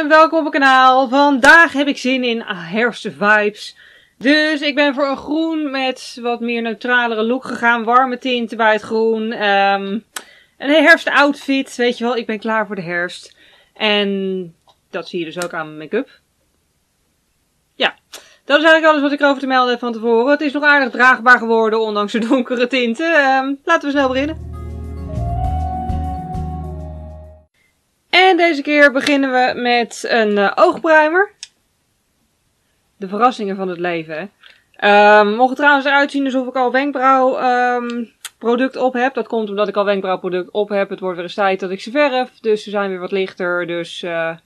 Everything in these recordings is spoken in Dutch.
en welkom op mijn kanaal. Vandaag heb ik zin in herfstvibes. Dus ik ben voor een groen met wat meer neutralere look gegaan. Warme tinten bij het groen. Um, een herfstoutfit, weet je wel. Ik ben klaar voor de herfst. En dat zie je dus ook aan mijn make-up. Ja, dat is eigenlijk alles wat ik erover te melden heb van tevoren. Het is nog aardig draagbaar geworden, ondanks de donkere tinten. Um, laten we snel beginnen. En deze keer beginnen we met een uh, oogpruimer. De verrassingen van het leven. Um, mocht het trouwens eruit zien alsof ik al wenkbrauw um, product op heb. Dat komt omdat ik al wenkbrauwproduct op heb. Het wordt weer eens tijd dat ik ze verf. Dus ze zijn weer wat lichter. Dus uh,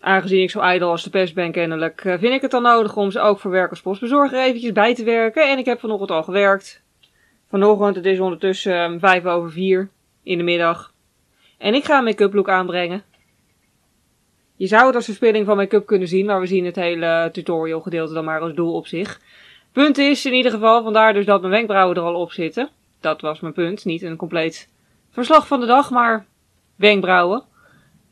aangezien ik zo ijdel als de pest ben kennelijk, uh, vind ik het dan nodig om ze ook voor werkerspostbezorger eventjes bij te werken. En ik heb vanochtend al gewerkt. Vanochtend, het is ondertussen um, vijf over vier in de middag. En ik ga een make-up look aanbrengen. Je zou het als verspilling van make-up kunnen zien, maar we zien het hele tutorial gedeelte dan maar als doel op zich. Punt is in ieder geval, vandaar dus dat mijn wenkbrauwen er al op zitten. Dat was mijn punt, niet een compleet verslag van de dag, maar wenkbrauwen.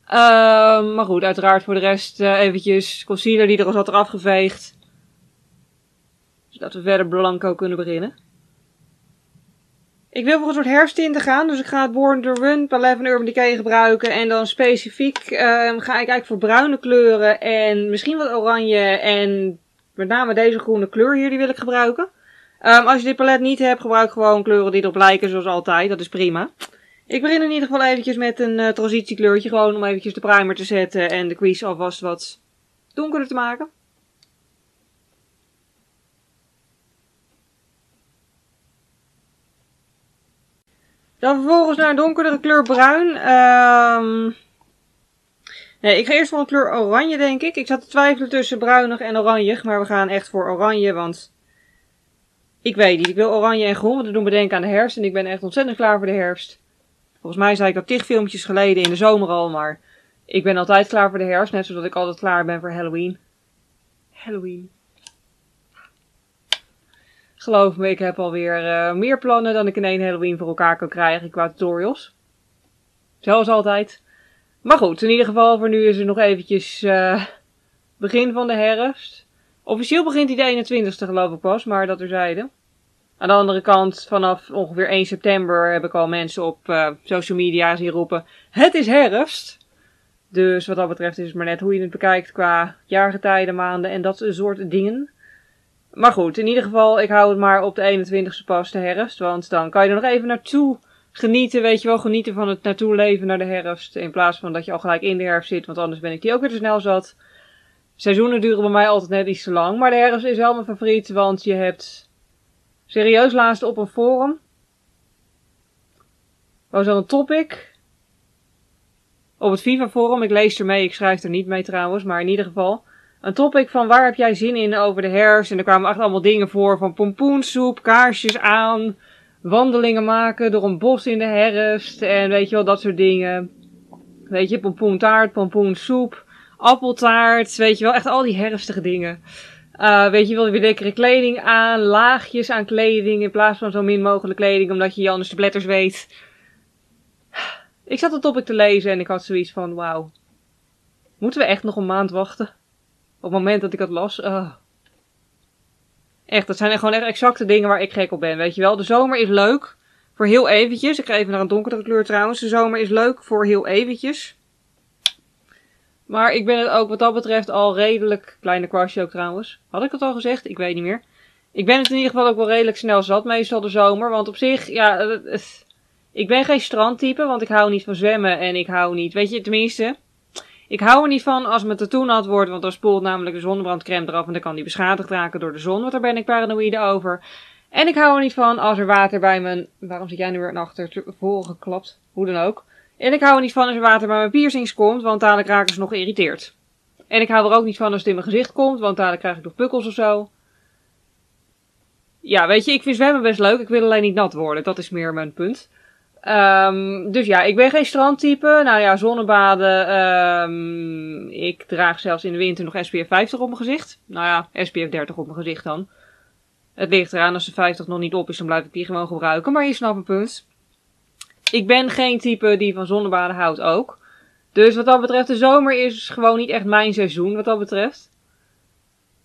Uh, maar goed, uiteraard voor de rest uh, eventjes concealer die er al zat eraf geveegd. Zodat we verder blanco kunnen beginnen. Ik wil voor een soort herfsttinten gaan, dus ik ga het Born to Run Palette van Urban Decay gebruiken. En dan specifiek uh, ga ik eigenlijk voor bruine kleuren en misschien wat oranje en met name deze groene kleur hier, die wil ik gebruiken. Um, als je dit palet niet hebt, gebruik gewoon kleuren die erop lijken zoals altijd, dat is prima. Ik begin in ieder geval eventjes met een uh, transitiekleurtje, gewoon om eventjes de primer te zetten en de crease alvast wat donkerder te maken. Dan vervolgens naar een donkerdere kleur bruin. Um, nee, ik ga eerst voor een kleur oranje, denk ik. Ik zat te twijfelen tussen bruinig en oranje. Maar we gaan echt voor oranje, want... Ik weet niet, ik wil oranje en groen, want dat doen me denken aan de herfst. En ik ben echt ontzettend klaar voor de herfst. Volgens mij zei ik dat tig filmpjes geleden in de zomer al, maar... Ik ben altijd klaar voor de herfst, net zoals ik altijd klaar ben voor Halloween. Halloween. Geloof me, ik heb alweer uh, meer plannen dan ik in één Halloween voor elkaar kan krijgen qua tutorials. Zoals altijd. Maar goed, in ieder geval voor nu is er nog eventjes uh, begin van de herfst. Officieel begint hij de 21ste geloof ik pas, maar dat er zeiden. Aan de andere kant, vanaf ongeveer 1 september heb ik al mensen op uh, social media zien roepen: Het is herfst! Dus wat dat betreft is het maar net hoe je het bekijkt qua jaargetijden, maanden en dat soort dingen. Maar goed, in ieder geval, ik hou het maar op de 21ste pas de herfst. Want dan kan je er nog even naartoe genieten, weet je wel. Genieten van het naartoe leven naar de herfst. In plaats van dat je al gelijk in de herfst zit, want anders ben ik die ook weer te snel zat. Seizoenen duren bij mij altijd net iets te lang. Maar de herfst is wel mijn favoriet, want je hebt serieus laatst op een forum. Was er een topic. Op het FIFA forum. Ik lees er mee, ik schrijf er niet mee trouwens, maar in ieder geval een topic van waar heb jij zin in over de herfst. En er kwamen echt allemaal dingen voor van pompoensoep, kaarsjes aan, wandelingen maken door een bos in de herfst. En weet je wel, dat soort dingen. Weet je, pompoentaart, pompoensoep, appeltaart. Weet je wel, echt al die herfstige dingen. Uh, weet je wel, weer lekkere kleding aan, laagjes aan kleding in plaats van zo min mogelijk kleding, omdat je je anders de bletters weet. Ik zat het topic te lezen en ik had zoiets van, wauw. Moeten we echt nog een maand wachten? Op het moment dat ik het las. Uh. Echt, dat zijn gewoon echt exacte dingen waar ik gek op ben. Weet je wel, de zomer is leuk. Voor heel eventjes. Ik ga even naar een donkere kleur trouwens. De zomer is leuk voor heel eventjes. Maar ik ben het ook wat dat betreft al redelijk. Kleine kwastje ook trouwens. Had ik het al gezegd? Ik weet niet meer. Ik ben het in ieder geval ook wel redelijk snel zat, meestal de zomer. Want op zich, ja. ik ben geen strandtype, want ik hou niet van zwemmen en ik hou niet. Weet je, tenminste. Ik hou er niet van als mijn tattoo nat wordt, want dan spoelt namelijk de zonnebrandcrème eraf en dan kan die beschadigd raken door de zon, want daar ben ik paranoïde over. En ik hou er niet van als er water bij mijn... Waarom zit jij nu weer achter voren geklapt? Hoe dan ook. En ik hou er niet van als er water bij mijn piercings komt, want dadelijk raken ze nog geïrriteerd. En ik hou er ook niet van als het in mijn gezicht komt, want dadelijk krijg ik nog pukkels of zo. Ja, weet je, ik vind zwemmen best leuk. Ik wil alleen niet nat worden. Dat is meer mijn punt. Um, dus ja, ik ben geen strandtype. Nou ja, zonnebaden. Um, ik draag zelfs in de winter nog SPF 50 op mijn gezicht. Nou ja, SPF 30 op mijn gezicht dan. Het ligt eraan, als de 50 nog niet op is, dan blijf ik die gewoon gebruiken. Maar je snapt mijn punt. Ik ben geen type die van zonnebaden houdt ook. Dus wat dat betreft, de zomer is gewoon niet echt mijn seizoen, wat dat betreft.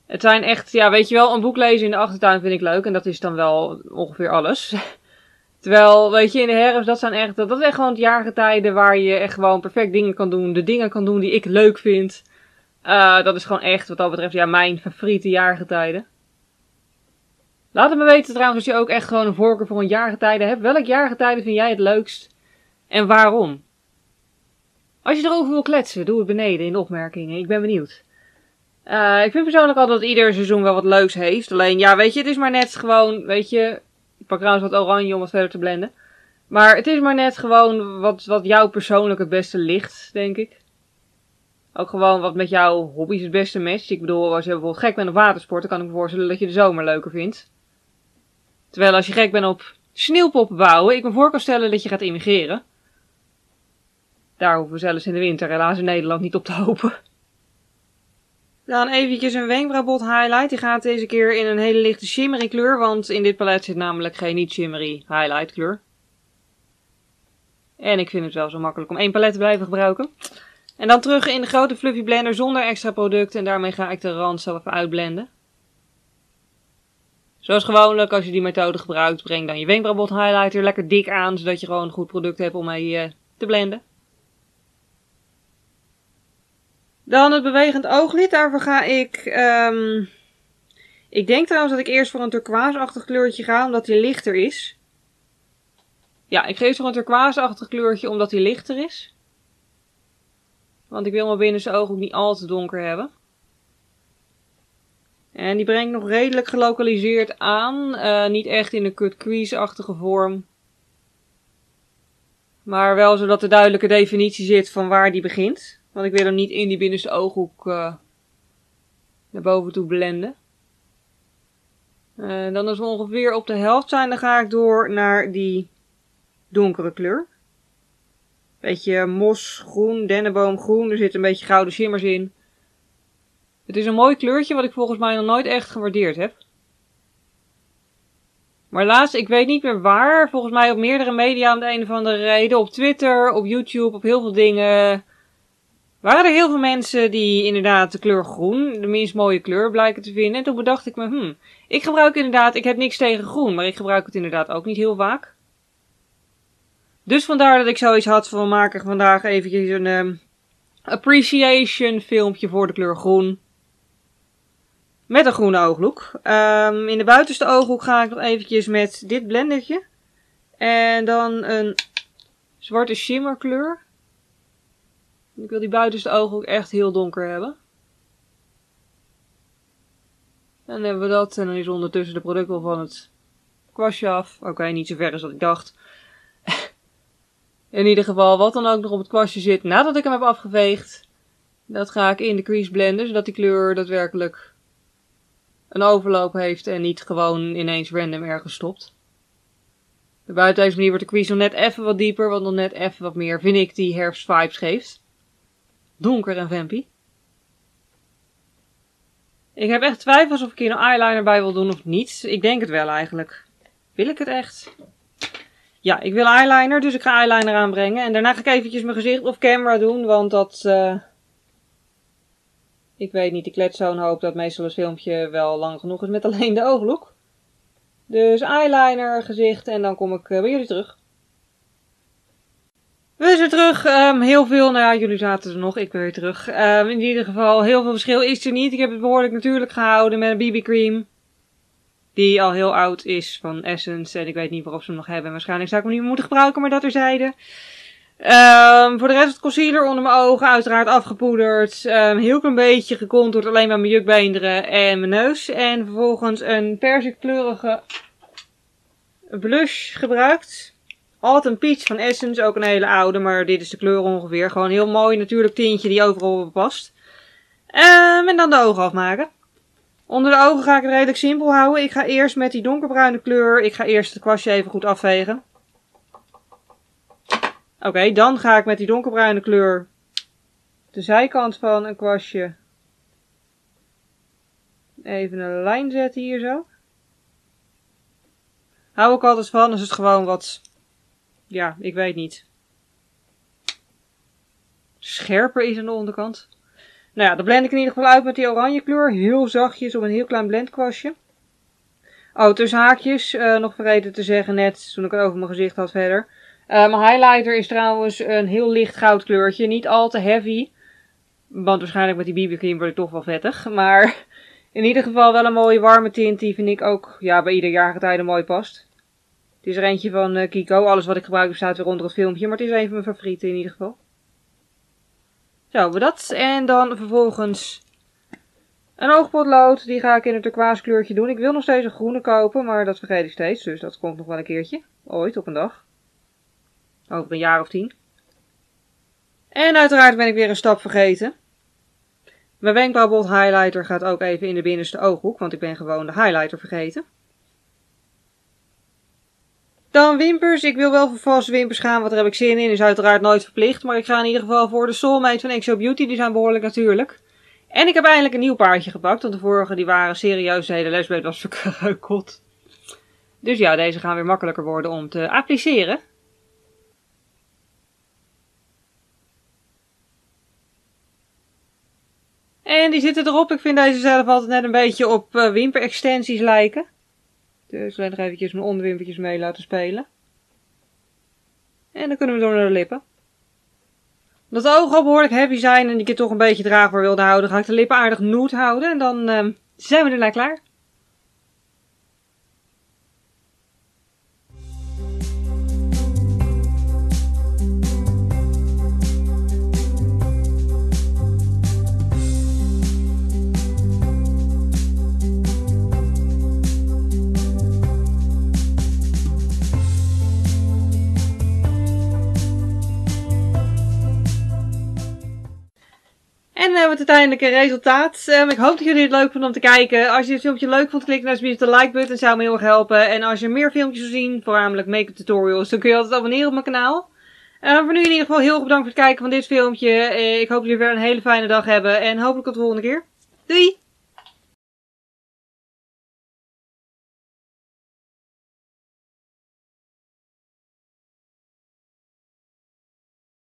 Het zijn echt, ja, weet je wel, een boek lezen in de achtertuin vind ik leuk. En dat is dan wel ongeveer alles. Terwijl, weet je, in de herfst, dat zijn echt, dat, dat echt gewoon het jaargetijden waar je echt gewoon perfect dingen kan doen. De dingen kan doen die ik leuk vind. Uh, dat is gewoon echt, wat dat betreft, ja, mijn favoriete jaargetijden. Laat het me weten trouwens als je ook echt gewoon een voorkeur voor een jaargetijde hebt. Welk jaargetijde vind jij het leukst? En waarom? Als je erover wil kletsen, doe het beneden in de opmerkingen. Ik ben benieuwd. Uh, ik vind persoonlijk altijd dat ieder seizoen wel wat leuks heeft. Alleen, ja, weet je, het is maar net gewoon, weet je... Ik pak trouwens wat oranje om wat verder te blenden. Maar het is maar net gewoon wat, wat jou persoonlijk het beste ligt, denk ik. Ook gewoon wat met jouw hobby's het beste matcht. Ik bedoel, als je bijvoorbeeld gek bent op watersport, dan kan ik me voorstellen dat je de zomer leuker vindt. Terwijl als je gek bent op sneeuwpoppen bouwen, ik me voor kan stellen dat je gaat immigreren. Daar hoeven we zelfs in de winter helaas in Nederland niet op te hopen. Dan eventjes een wenkbrauwbot highlight. Die gaat deze keer in een hele lichte shimmery kleur, want in dit palet zit namelijk geen niet shimmery highlight kleur. En ik vind het wel zo makkelijk om één palet te blijven gebruiken. En dan terug in de grote fluffy blender zonder extra product en daarmee ga ik de rand zelf even uitblenden. Zoals gewoonlijk, als je die methode gebruikt, breng dan je wenkbrauwbot highlighter lekker dik aan, zodat je gewoon een goed product hebt om mee uh, te blenden. Dan het bewegend ooglid. Daarvoor ga ik... Um, ik denk trouwens dat ik eerst voor een turquoise-achtig kleurtje ga, omdat die lichter is. Ja, ik geef voor een turquoise-achtig kleurtje, omdat die lichter is. Want ik wil mijn binnenste oog ook niet al te donker hebben. En die breng ik nog redelijk gelokaliseerd aan. Uh, niet echt in een cut crease-achtige vorm. Maar wel zodat er duidelijke definitie zit van waar die begint. Want ik wil hem niet in die binnenste ooghoek uh, naar boven toe blenden. En dan als we ongeveer op de helft zijn, dan ga ik door naar die donkere kleur. Beetje mosgroen, dennenboomgroen. Er zit een beetje gouden shimmers in. Het is een mooi kleurtje wat ik volgens mij nog nooit echt gewaardeerd heb. Maar laatst, ik weet niet meer waar, volgens mij op meerdere media om de een of andere reden. Op Twitter, op YouTube, op heel veel dingen waren er heel veel mensen die inderdaad de kleur groen, de minst mooie kleur, blijken te vinden. En toen bedacht ik me, hmm, ik gebruik inderdaad, ik heb niks tegen groen, maar ik gebruik het inderdaad ook niet heel vaak. Dus vandaar dat ik zoiets had van, we maken vandaag eventjes een um, appreciation filmpje voor de kleur groen. Met een groene ooghoek. Um, in de buitenste ooghoek ga ik nog eventjes met dit blendertje. En dan een zwarte shimmerkleur. Ik wil die buitenste ogen ook echt heel donker hebben. En dan hebben we dat. En dan is ondertussen de productel van het kwastje af. Oké, niet zo ver als wat ik dacht. in ieder geval, wat dan ook nog op het kwastje zit nadat ik hem heb afgeveegd. Dat ga ik in de crease blenden, zodat die kleur daadwerkelijk een overloop heeft en niet gewoon ineens random ergens stopt. De buiten deze manier wordt de crease nog net even wat dieper, want nog net even wat meer, vind ik, die herfstvibes geeft donker en vampy. Ik heb echt twijfels of ik hier een eyeliner bij wil doen of niet. Ik denk het wel eigenlijk. Wil ik het echt? Ja, ik wil eyeliner, dus ik ga eyeliner aanbrengen. En daarna ga ik eventjes mijn gezicht op camera doen, want dat... Uh... Ik weet niet, ik let zo'n hoop dat meestal een filmpje wel lang genoeg is met alleen de ooglook. Dus eyeliner, gezicht en dan kom ik uh, bij jullie terug. We zijn terug. Um, heel veel, nou ja, jullie zaten er nog, ik ben weer terug. Um, in ieder geval, heel veel verschil is er niet. Ik heb het behoorlijk natuurlijk gehouden met een BB cream. Die al heel oud is van Essence. En ik weet niet waarom ze hem nog hebben. Waarschijnlijk zou ik hem niet meer moeten gebruiken, maar dat er zeiden. Um, voor de rest het concealer onder mijn ogen, uiteraard afgepoederd. Heel klein beetje gecontourd, alleen maar mijn jukbeenderen en mijn neus. En vervolgens een persikkleurige blush gebruikt. Autumn Peach van Essence, ook een hele oude, maar dit is de kleur ongeveer. Gewoon heel mooi natuurlijk tintje die overal past. Um, en dan de ogen afmaken. Onder de ogen ga ik het redelijk simpel houden. Ik ga eerst met die donkerbruine kleur, ik ga eerst het kwastje even goed afvegen. Oké, dan ga ik met die donkerbruine kleur de zijkant van een kwastje even een lijn zetten hier zo. Hou ik altijd van als het gewoon wat ja, ik weet niet. scherper is aan de onderkant. Nou ja, dat blend ik in ieder geval uit met die oranje kleur. Heel zachtjes op een heel klein blendkwastje. Oh, tussen haakjes, uh, nog vergeten te zeggen net, toen ik het over mijn gezicht had verder. Uh, mijn highlighter is trouwens een heel licht goudkleurtje. Niet al te heavy. Want waarschijnlijk met die BB cream word ik toch wel vettig. Maar in ieder geval wel een mooie warme tint die vind ik ook ja, bij ieder jaargetijde mooi past. Is er eentje van uh, Kiko. Alles wat ik gebruik staat weer onder het filmpje. Maar het is een van mijn favorieten in ieder geval. Zo, we dat. En dan vervolgens een oogpotlood. Die ga ik in het turquoise kleurtje doen. Ik wil nog steeds een groene kopen, maar dat vergeet ik steeds. Dus dat komt nog wel een keertje. Ooit, op een dag. Over een jaar of tien. En uiteraard ben ik weer een stap vergeten. Mijn wenkbrauwbot highlighter gaat ook even in de binnenste ooghoek, want ik ben gewoon de highlighter vergeten. Dan wimpers. Ik wil wel voor valse wimpers gaan, want daar heb ik zin in. Is uiteraard nooit verplicht, maar ik ga in ieder geval voor de Soulmate van Exo Beauty. Die zijn behoorlijk natuurlijk. En ik heb eindelijk een nieuw paardje gepakt, want de vorige die waren serieus de hele lesbeet was verkreukeld. Dus ja, deze gaan weer makkelijker worden om te appliceren. En die zitten erop. Ik vind deze zelf altijd net een beetje op uh, wimperextensies lijken. Dus ik nog eventjes mijn onderwimpertjes mee laten spelen. En dan kunnen we door naar de lippen. Omdat de ogen al behoorlijk heavy zijn en ik het toch een beetje draagbaar wilde houden, ga ik de lippen aardig nude houden. En dan uh, zijn we erna klaar. Uiteindelijke resultaat. Um, ik hoop dat jullie het leuk vonden om te kijken. Als je dit filmpje leuk vond, klik dan alsjeblieft de like button. Zou me heel erg helpen. En als je meer filmpjes wil zien, voornamelijk make-up tutorials, dan kun je altijd abonneren op mijn kanaal. Uh, voor nu in ieder geval heel erg bedankt voor het kijken van dit filmpje. Uh, ik hoop dat jullie weer een hele fijne dag hebben. En hopelijk tot de volgende keer. Doei!